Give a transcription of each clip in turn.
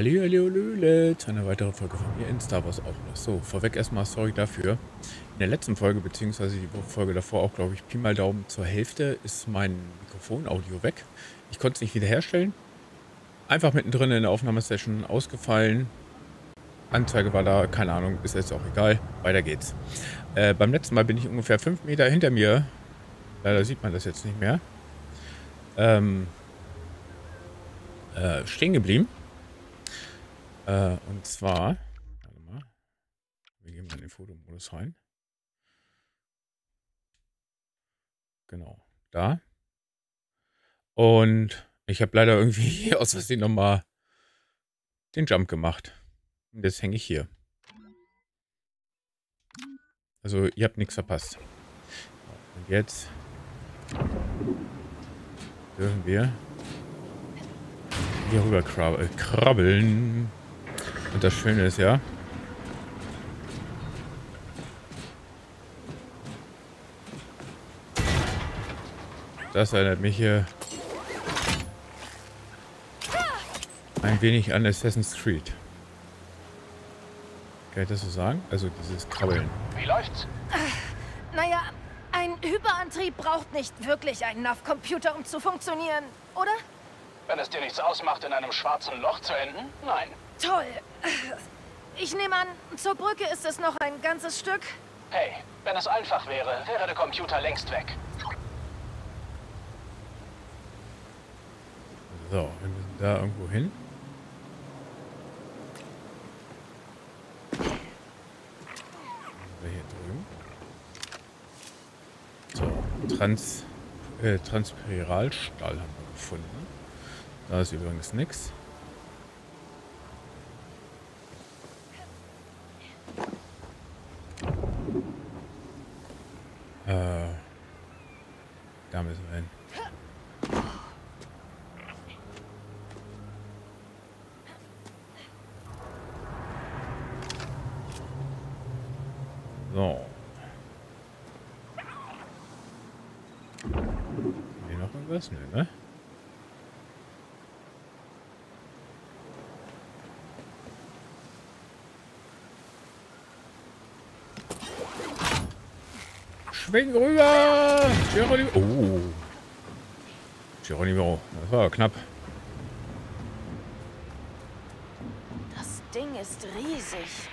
Hallihallöle zu einer weiteren Folge von mir in Star Wars Outlaws. So, vorweg erstmal sorry dafür. In der letzten Folge, beziehungsweise die Folge davor auch, glaube ich, Pi mal Daumen zur Hälfte, ist mein Mikrofon-Audio weg. Ich konnte es nicht wiederherstellen. Einfach mittendrin in der Aufnahmesession ausgefallen. Anzeige war da, keine Ahnung, ist jetzt auch egal. Weiter geht's. Äh, beim letzten Mal bin ich ungefähr fünf Meter hinter mir. Leider sieht man das jetzt nicht mehr. Ähm, äh, stehen geblieben. Äh, und zwar, warte mal, wir gehen mal in den Fotomodus rein. Genau, da. Und ich habe leider irgendwie aus Versehen nochmal den Jump gemacht. Und jetzt hänge ich hier. Also ihr habt nichts verpasst. Und jetzt dürfen wir hier rüber krabbeln. Und das Schöne ist ja, das erinnert mich hier ein wenig an Assassin's Creed. Kann ich das so sagen? Also dieses Krabbeln. Wie läuft's? Naja, ein Hyperantrieb braucht nicht wirklich einen NAV-Computer, um zu funktionieren, oder? Wenn es dir nichts ausmacht, in einem schwarzen Loch zu enden? Nein. Toll. Ich nehme an, zur Brücke ist es noch ein ganzes Stück. Hey, wenn es einfach wäre, wäre der Computer längst weg. So, wir müssen da irgendwo hin. hier drüben. So, Trans, äh, Transpiralstahl haben wir gefunden. Da ist übrigens nichts. Äh, da müssen wir hin. So. Irgendwas? Nee, ne? Schwing rüber! Geronimo. Oh. Geronimo. Das war knapp. Das Ding ist riesig.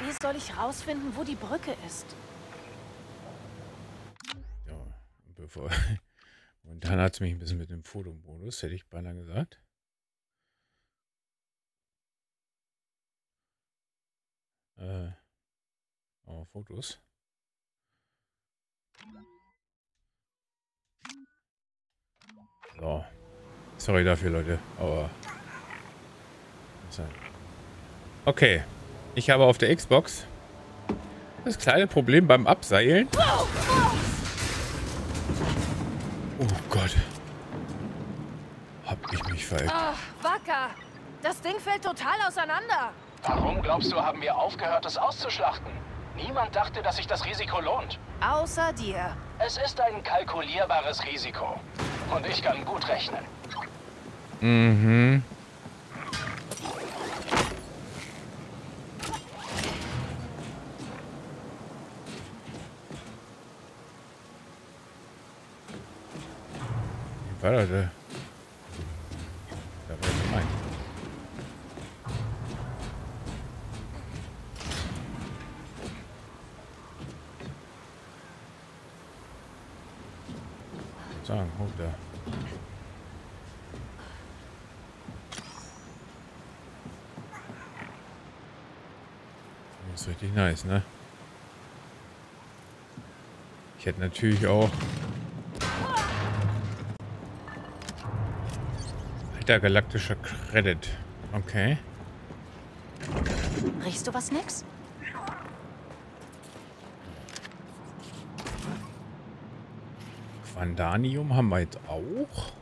Wie soll ich rausfinden, wo die Brücke ist? Ja, bevor. Es mich ein bisschen mit dem Fotomodus, hätte ich beinahe gesagt. Äh. Oh, Fotos. So. Sorry dafür, Leute, aber... Okay. Ich habe auf der Xbox das kleine Problem beim Abseilen. Oh Oh, Wacker. Das Ding fällt total auseinander. Warum glaubst du, haben wir aufgehört, es auszuschlachten? Niemand dachte, dass sich das Risiko lohnt. Außer dir. Es ist ein kalkulierbares Risiko. Und ich kann gut rechnen. Mhm. War das denn? Da war ich gemeint. Sagen, hoch da. Das ist richtig nice, ne? Ich hätte natürlich auch... Alter, galaktischer Credit. Okay. Riechst du was nix? Pandanium haben wir jetzt auch.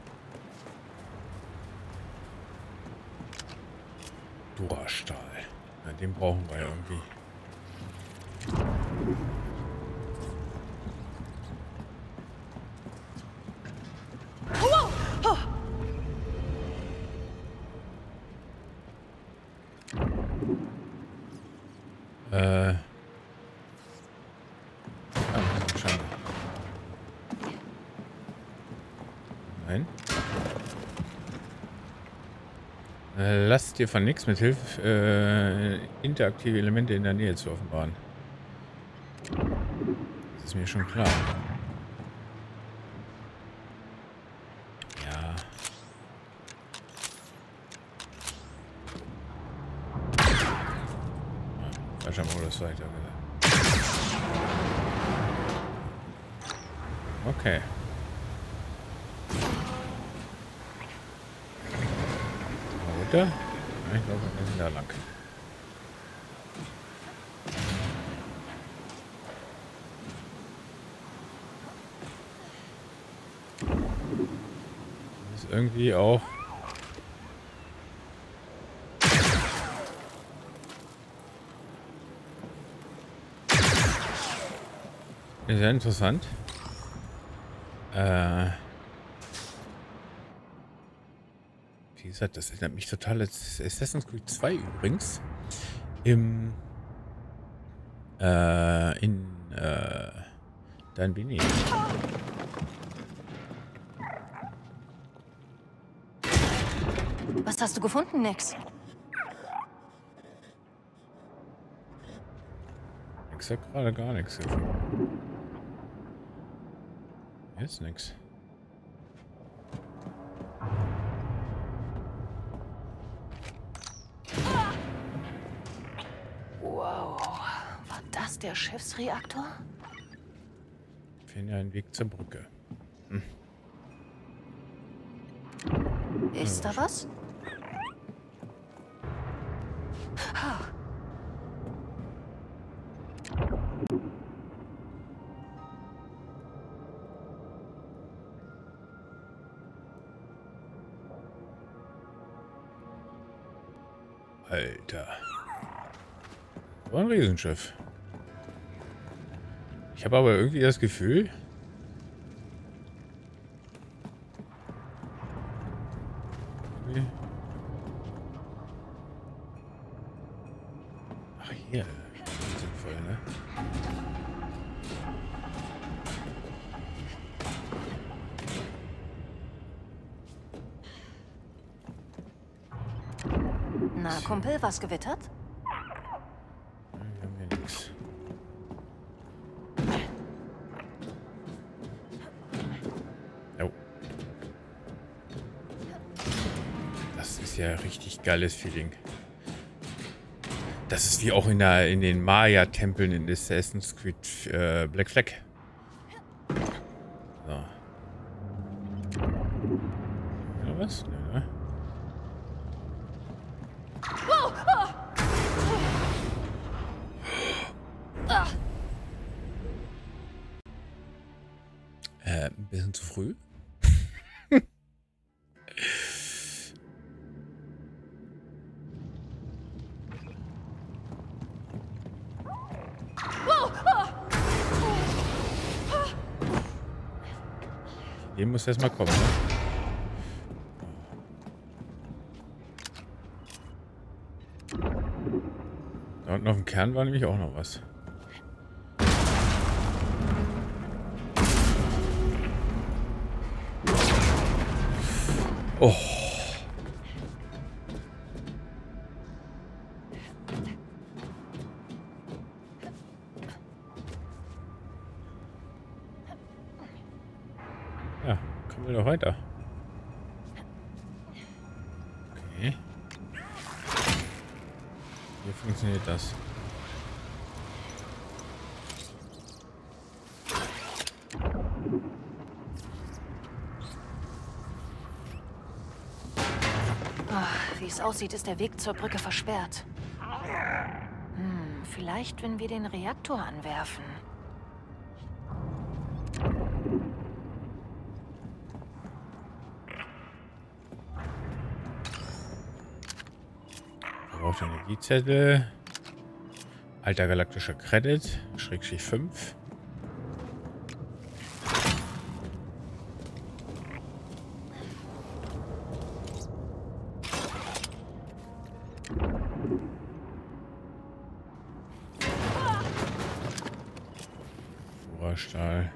Durastahl. Ja, den brauchen wir ja irgendwie. Äh. Dir von nichts mit Hilfe äh, interaktive Elemente in der Nähe zu offenbaren. Das ist mir schon klar. Ja. Falscher Modus weiter. Okay. Runter? Ja, ich glaube, wir sind da lang. Das ist irgendwie auch Sehr interessant. Äh, wie gesagt, das erinnert mich total an Assassin's Creed 2 übrigens. Im äh, in äh, dein Venedig. Was hast du gefunden, Nix? Ich hab gerade gar nichts gefunden. Ist nix. Wow. War das der Schiffsreaktor? Finde einen Weg zur Brücke. Ist da was? Alter. Riesenschiff. Ich habe aber irgendwie das Gefühl... Ne? Na, Kumpel, was gewittert? Ja richtig geiles Feeling. Das ist wie auch in, der, in den Maya-Tempeln in Assassin's Creed äh, Black Flag. Muss erst mal kommen. Ne? Da unten auf dem Kern war nämlich auch noch was. Oh. Weiter. Okay. Wie funktioniert das? Ah, Wie es aussieht, ist der Weg zur Brücke versperrt. Hm, vielleicht, wenn wir den Reaktor anwerfen. Energiezettel. Alter galaktischer Credit. Schrägstrich 5. Stahl.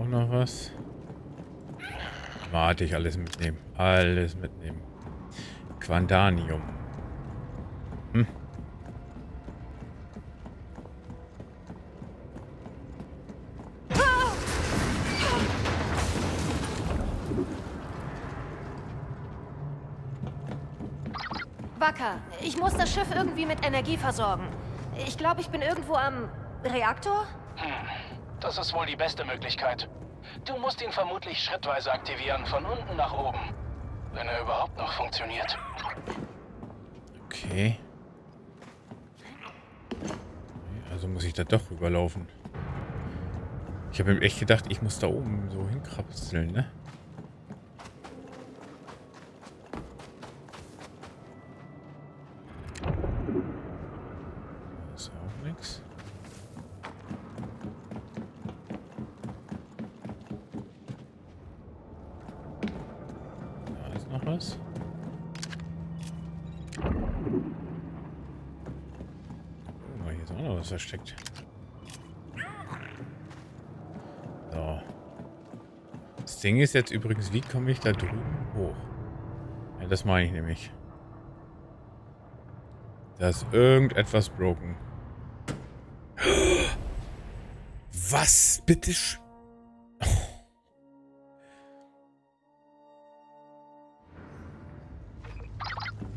Auch noch was. Warte ich alles mitnehmen. Alles mitnehmen. Quandanium. Hm. Wacker, ich muss das Schiff irgendwie mit Energie versorgen. Ich glaube, ich bin irgendwo am Reaktor? Das ist wohl die beste Möglichkeit. Du musst ihn vermutlich schrittweise aktivieren, von unten nach oben. Wenn er überhaupt noch funktioniert. Okay. Also muss ich da doch rüberlaufen. Ich habe mir echt gedacht, ich muss da oben so hinkrapseln, ne? Ding ist jetzt übrigens, wie komme ich da drüben hoch? Ja, das meine ich nämlich. Da ist irgendetwas broken. Was? Bitte sch...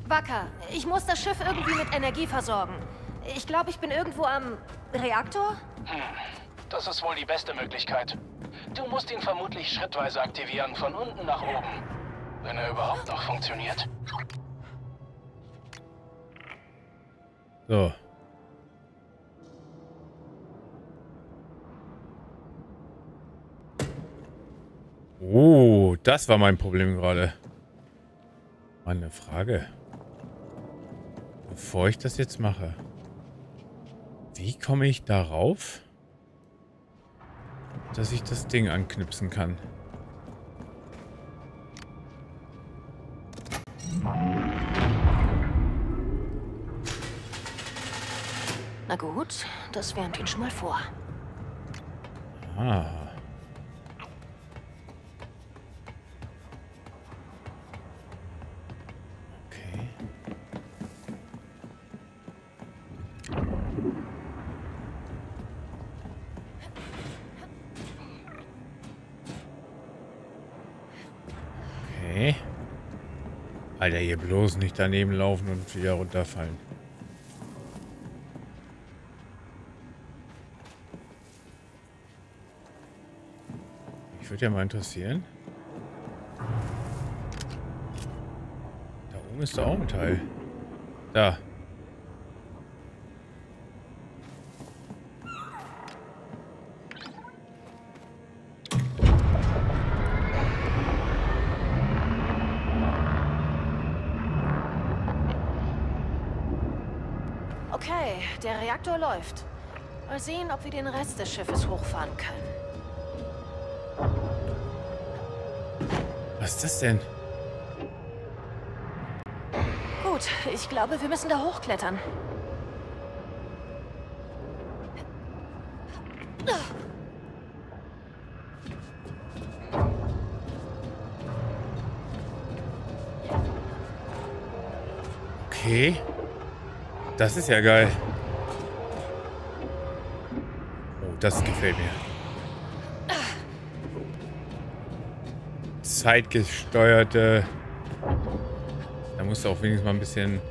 Wacker, ich muss das Schiff irgendwie mit Energie versorgen. Ich glaube, ich bin irgendwo am Reaktor? Das ist wohl die beste Möglichkeit. Du musst ihn vermutlich schrittweise aktivieren, von unten nach oben. Wenn er überhaupt noch funktioniert. So. Oh, das war mein Problem gerade. Mal eine Frage. Bevor ich das jetzt mache. Wie komme ich darauf, dass ich das Ding anknipsen kann? Na gut, das wärmt ihn schon mal vor. Ah. Okay. Okay. Alter, hier bloß nicht daneben laufen und wieder runterfallen. Mich würde ja mal interessieren. Da oben ist da auch ein Teil. Da. Okay, der Reaktor läuft. Mal sehen, ob wir den Rest des Schiffes hochfahren können. Was ist das denn? Gut, ich glaube, wir müssen da hochklettern. Okay. Das ist ja geil. Das gefällt mir. Zeitgesteuerte. Da musst du auch wenigstens mal ein bisschen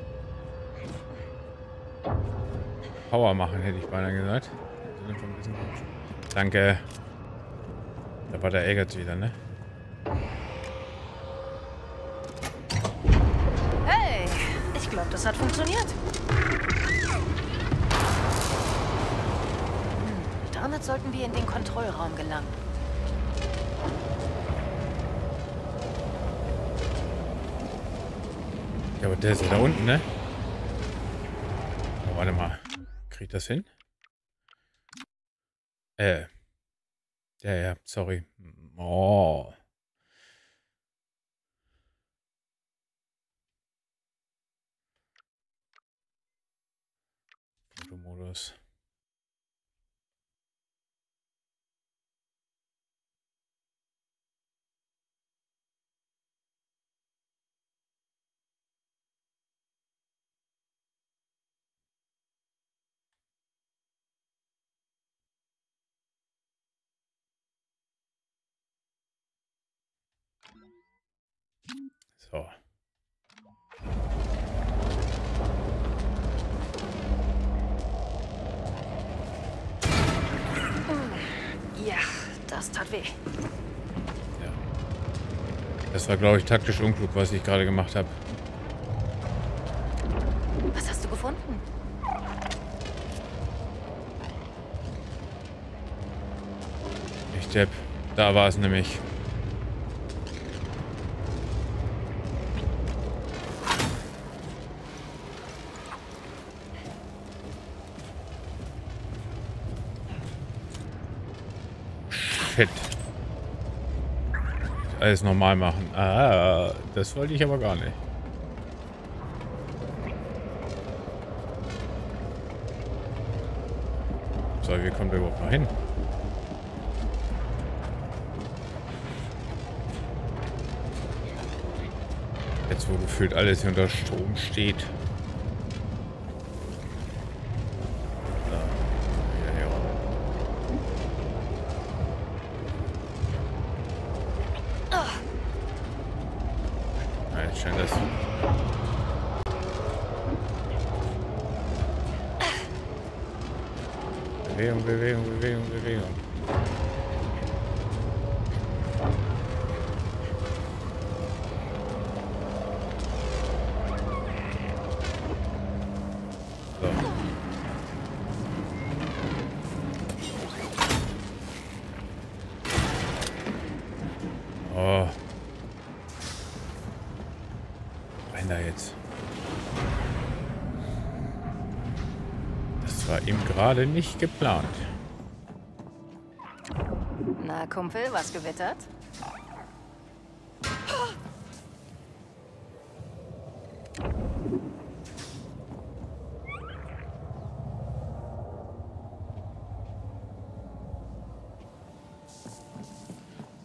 Power machen, hätte ich beinahe gesagt. Danke. Da war der ärgert wieder, ne? Hey, ich glaube, das hat funktioniert. Nacht sollten wir in den Kontrollraum gelangen. Ja, aber der ist ja da unten, ne? Oh, warte mal. Krieg ich das hin? Äh. Ja, ja, sorry. Oh. Modus. So. Ja, das tat weh. Ja. Das war, glaube ich, taktisch unklug, was ich gerade gemacht habe. Was hast du gefunden? Ich Depp. Da war es nämlich. Shit. Alles normal machen. Ah, das wollte ich aber gar nicht. So, wie kommt er überhaupt noch hin? Jetzt, wo gefühlt alles unter Strom steht. Bewegung, Bewegung, Bewegung, Bewegung. Gerade nicht geplant. Na, Kumpel, was gewittert?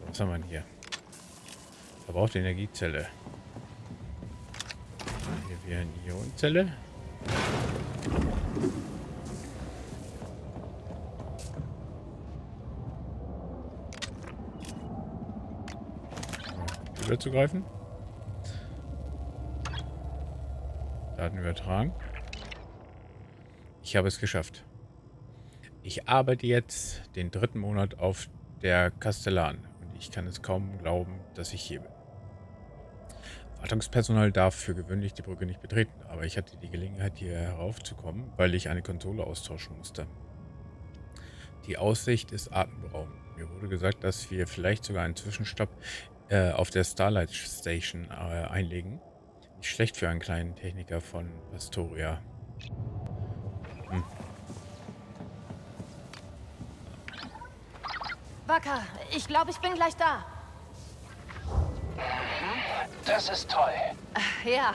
Was haben wir denn hier? Verbraucht Energiezelle. Hier wäre eine Ionenzelle. Überzugreifen. Daten übertragen. Ich habe es geschafft. Ich arbeite jetzt den dritten Monat auf der Kastellan und ich kann es kaum glauben, dass ich hier bin. Wartungspersonal darf für gewöhnlich die Brücke nicht betreten, aber ich hatte die Gelegenheit, hier heraufzukommen, weil ich eine Konsole austauschen musste. Die Aussicht ist atemberaubend. Mir wurde gesagt, dass wir vielleicht sogar einen Zwischenstopp äh, auf der Starlight Station äh, einlegen. Nicht schlecht für einen kleinen Techniker von Pastoria. Wacker, ich glaube, ich bin gleich da. Das ist toll. Ja.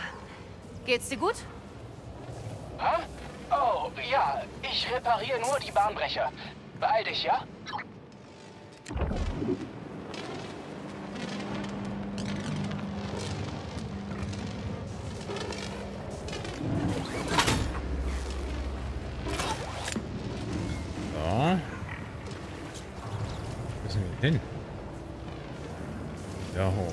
Geht's dir gut? Hä? Oh, ja, ich repariere nur die Bahnbrecher. Beeil dich, ja? So. Wo sind wir hin? Ja, hoch.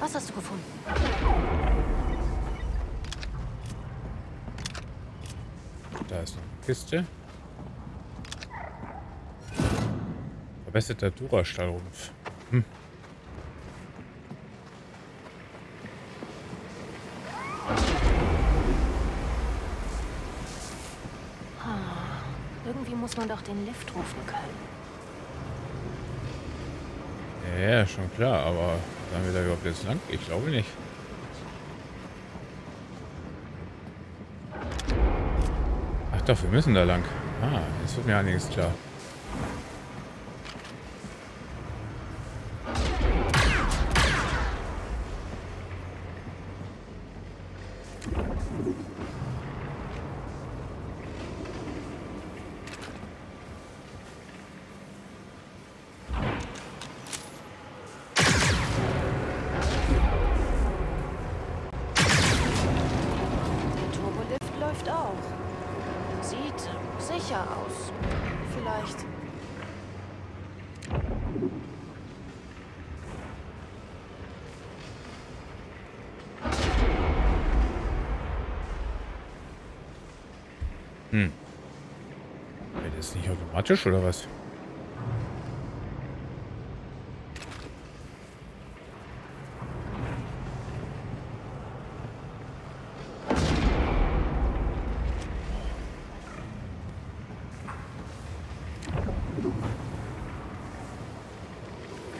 Was hast du gefunden? Da ist noch eine Kiste. Verbesserter Dura-Stahlrumpf. Hm. Irgendwie muss man doch den Lift rufen können. Ja, ja, schon klar, aber sagen wir da überhaupt jetzt lang? Ich glaube nicht. Ach doch, wir müssen da lang. Ah, jetzt wird mir einiges klar. Automatisch oder was?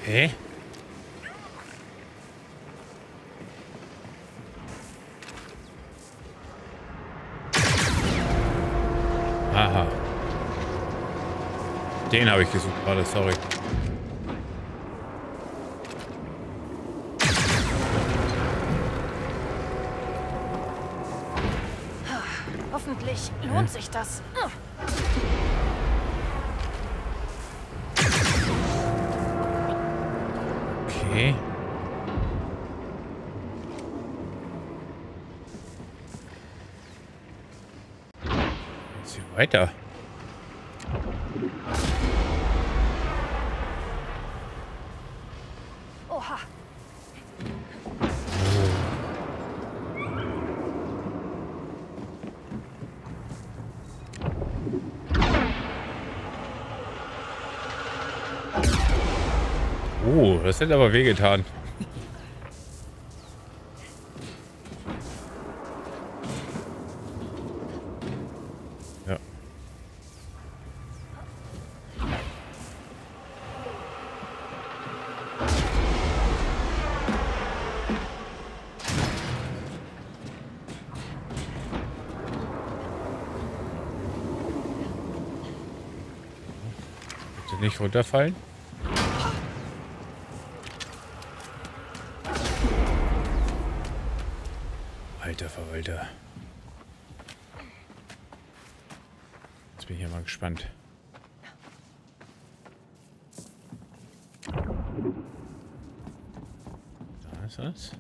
Hä? Aha. Den habe ich gesucht gerade, sorry. Hoffentlich lohnt sich das. Ah. Okay. Jetzt hier weiter. Oha. Oh, das hätte aber wehgetan. Runterfallen. Alter Verwalter. Jetzt bin ich ja mal gespannt. Da ist was.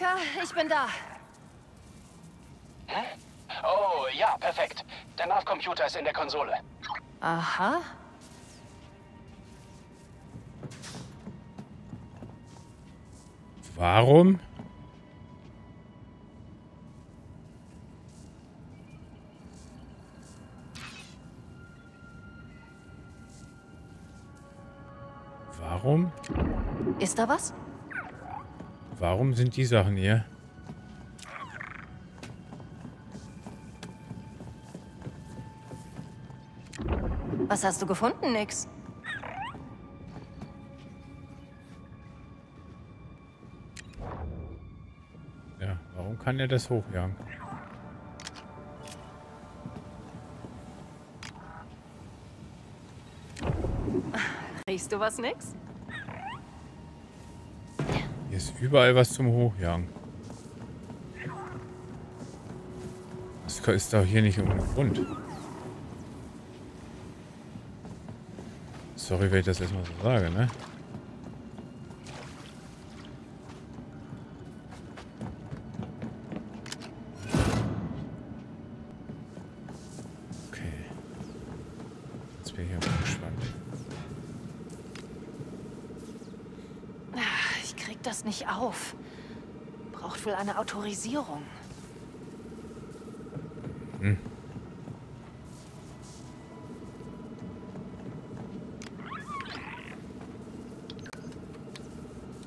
Wacker, ich bin da. Oh, ja, perfekt. Der Nav-Computer ist in der Konsole. Aha. Warum? Warum? Ist da was? Warum sind die Sachen hier? Was hast du gefunden, Nix? Ja, warum kann er das hochjagen? Riechst du was, Nix? Überall was zum Hochjagen. Das ist doch hier nicht ohne Grund. Sorry, wenn ich das erstmal so sage, ne? Okay. Jetzt bin ich aber gespannt. Ah, Ich krieg das nicht auf. Braucht eine Autorisierung.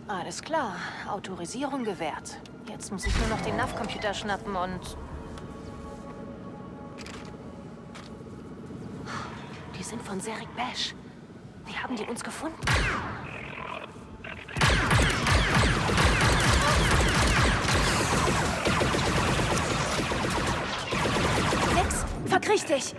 Alles klar. Autorisierung gewährt. Jetzt muss ich nur noch den NAV-Computer schnappen und... Die sind von Serik Bash. Wie haben die uns gefunden? Nix,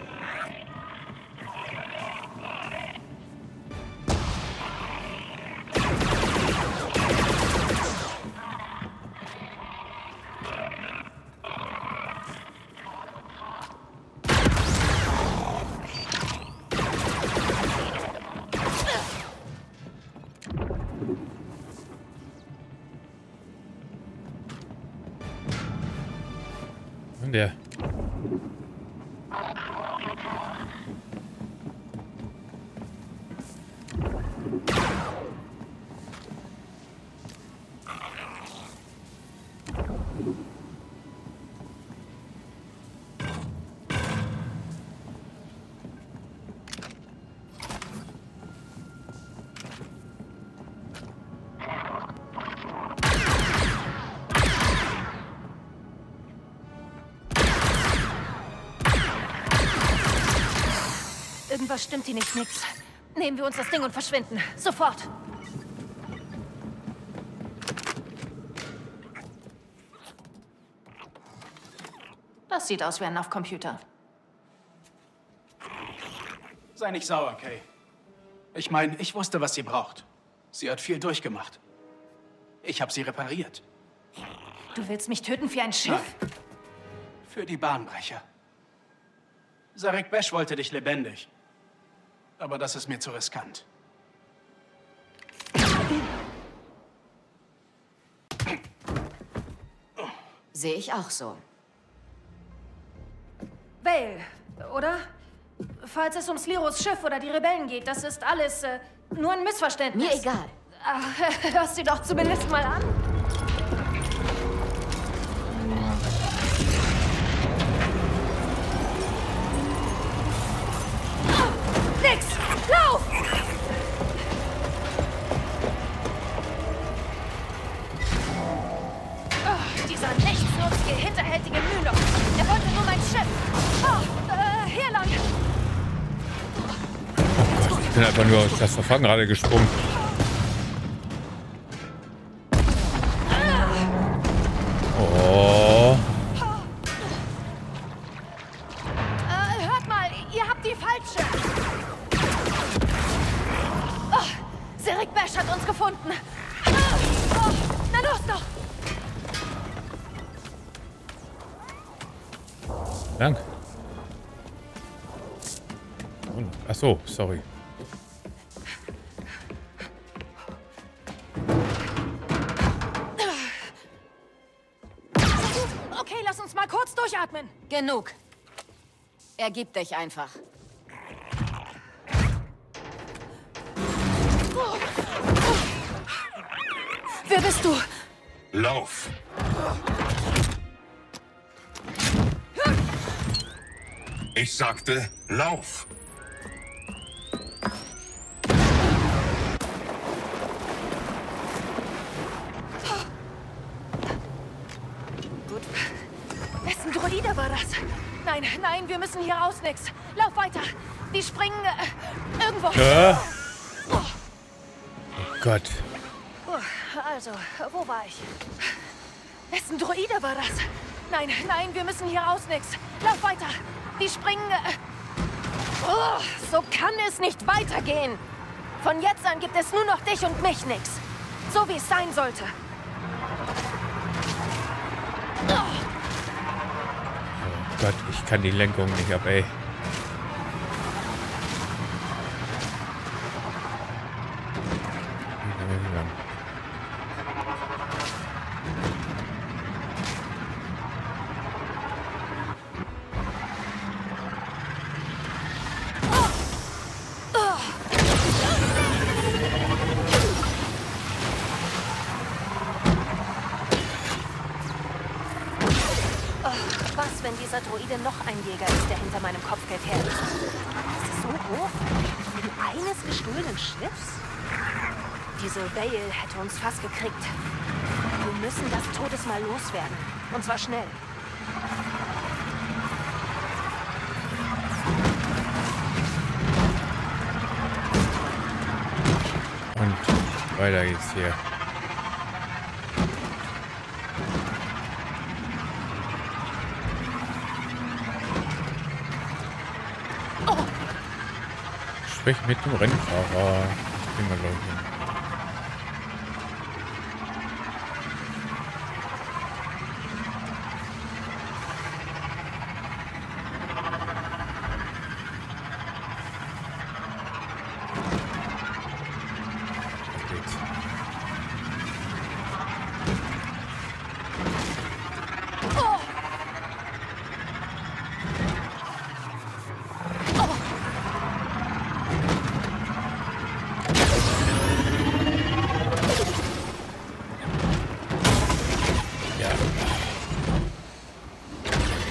Irgendwas stimmt hier nicht, nix. Nehmen wir uns das Ding und verschwinden. Sofort. Das sieht aus wie ein Laufcomputer. Sei nicht sauer, Kay. Ich meine, ich wusste, was sie braucht. Sie hat viel durchgemacht. Ich habe sie repariert. Du willst mich töten für ein Schiff? Nein. Für die Bahnbrecher. Sarek Besch wollte dich lebendig. Aber das ist mir zu riskant. Sehe ich auch so. Vale, oder? Falls es ums Liros Schiff oder die Rebellen geht, das ist alles äh, nur ein Missverständnis. Mir egal. Ach, hörst du doch zumindest mal an. Ich bin einfach nur aus das Verfahren gerade gesprungen. Oh. Äh, hört mal, ihr habt die falsche. Oh, Sirik Bash hat uns gefunden. Oh, na los doch. Dank. Ach so, sorry. Genug. Ergib dich einfach. Wer bist du? Lauf! Ich sagte, lauf! Wir müssen hier raus, Nix. Lauf weiter. Die springen äh, irgendwo. Äh. Oh Gott. Also, wo war ich? Wessen Droide war das? Nein, nein, wir müssen hier raus, Nix. Lauf weiter. Die springen... Äh oh, so kann es nicht weitergehen. Von jetzt an gibt es nur noch dich und mich, Nix. So wie es sein sollte. Gott, ich kann die Lenkung nicht ab, ey. Gestohlenen Schiffs? Diese Vale hätte uns fast gekriegt. Wir müssen das Todesmal loswerden. Und zwar schnell. Und weiter geht's hier. Sprich mit dem Rennfahrer. Kriegen wir, glaube ich.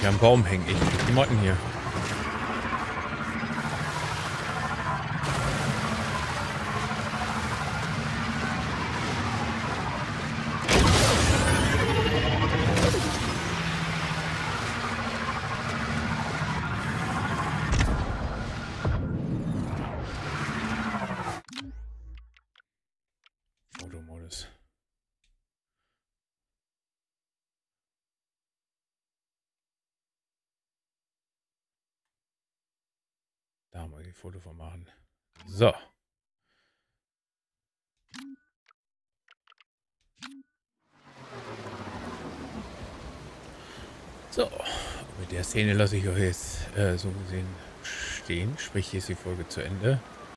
Hier am Baum hängen. Ich die Motten hier. Foto von machen. So. So, mit der Szene lasse ich euch jetzt äh, so gesehen stehen. Sprich, hier ist die Folge zu Ende.